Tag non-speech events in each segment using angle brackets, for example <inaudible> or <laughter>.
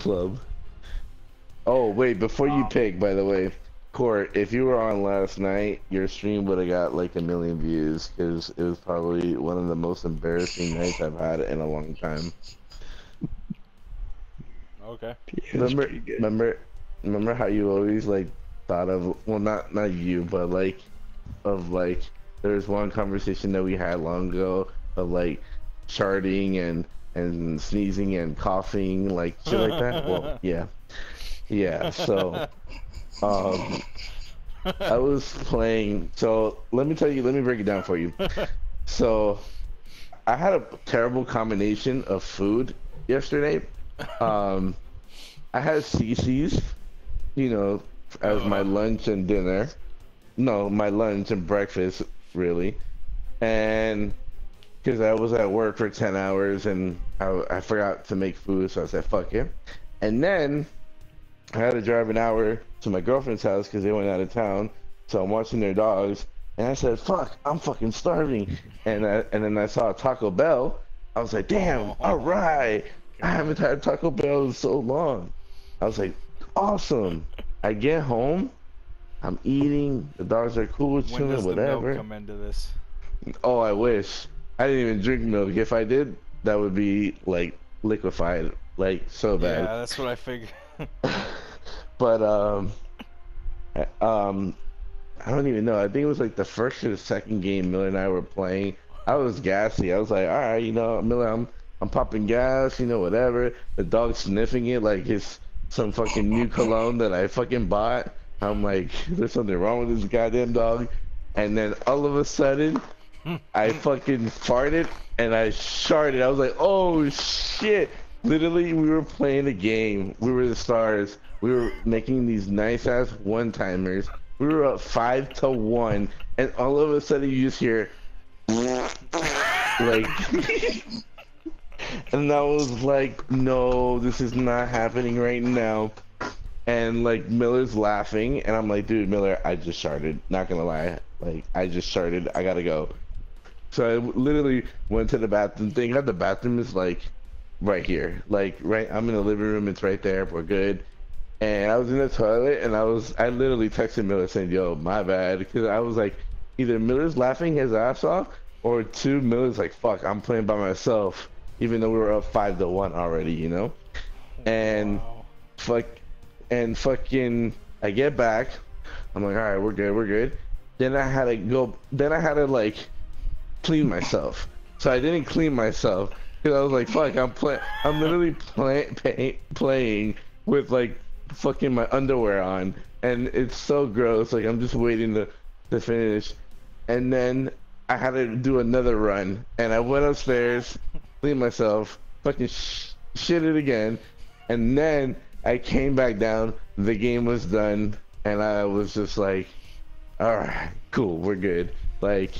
club. Oh wait, before you pick, by the way, Cort, if you were on last night, your stream would have got like a million views because it was probably one of the most embarrassing nights I've had in a long time. Okay. Yeah, remember, remember, remember how you always like thought of well, not not you, but like of like there was one conversation that we had long ago of like charting and and sneezing and coughing like shit like that. well, <laughs> yeah, yeah. So, um, I was playing. So let me tell you. Let me break it down for you. <laughs> So, I had a terrible combination of food yesterday. Um, I had CC's, you know, as my lunch and dinner. No, my lunch and breakfast, really. And because I was at work for 10 hours and I, I forgot to make food, so I said, fuck it. And then I had to drive an hour to my girlfriend's house because they went out of town. So I'm watching their dogs. And I said, fuck, I'm fucking starving. And, I, and then I saw a Taco Bell. I was like, damn, all right. I haven't had Taco Bell in so long. I was like, awesome. I get home, I'm eating, the dogs are cool, does the whatever. milk come into this? Oh, I wish. I didn't even drink milk. If I did, that would be like liquefied, like so bad. Yeah, that's what I figured. <laughs> But um, I- um, I don't even know. I think it was like the first or the second game Miller and I were playing. I was gassy. I was like, all right, you know, Miller, I'm I'm popping gas, you know, whatever. The dog's sniffing it like it's some fucking new cologne that I fucking bought. I'm like, there's something wrong with this goddamn dog. And then all of a sudden, I fucking farted and I sharted. I was like, oh shit. Literally, we were playing a game. We were the stars. We were making these nice ass one timers. We were up five to one, and all of a sudden you just hear like, <laughs> and I was like, no, this is not happening right now. And like Miller's laughing, and I'm like, dude, Miller, I just sharted. Not gonna lie, like I just sharted. I gotta go. So I literally went to the bathroom thing. The bathroom is like right here, like right. I'm in the living room. It's right there. We're good. And I was in the toilet, and I was I literally texted Miller saying, "Yo, my bad," because I was like, either Miller's laughing his ass off, or two Miller's like, "Fuck, I'm playing by myself," even though we were up five to one already, you know. And Wow. fuck and fucking I get back. I'm like, all right, we're good, we're good. Then I had to go. Then I had to like clean myself. So I didn't clean myself because I was like, fuck, I'm play. I'm literally play- pay- playing with like fucking my underwear on, and it's so gross. Like I'm just waiting to to finish, and then I had to do another run, and I went upstairs, cleaned myself, fucking sh- shit it again, and then I came back down. The game was done, and I was just like, "All right, cool, we're good." Like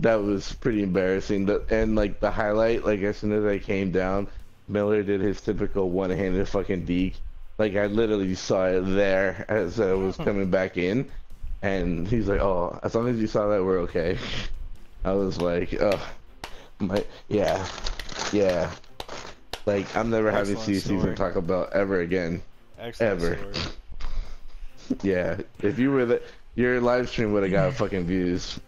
that was pretty embarrassing. And like the highlight, like as soon as I came down, Miller did his typical one-handed fucking deke. Like I literally saw it there as I was <laughs> coming back in, and he's like, "Oh, as long as you saw that, we're okay." <laughs> I was like, "Oh, my, yeah, yeah." Like I'm never having Excellent CCs story. and Taco Bell ever again. Excellent Ever. <laughs> Yeah, if you were the, your live stream would have got fucking views.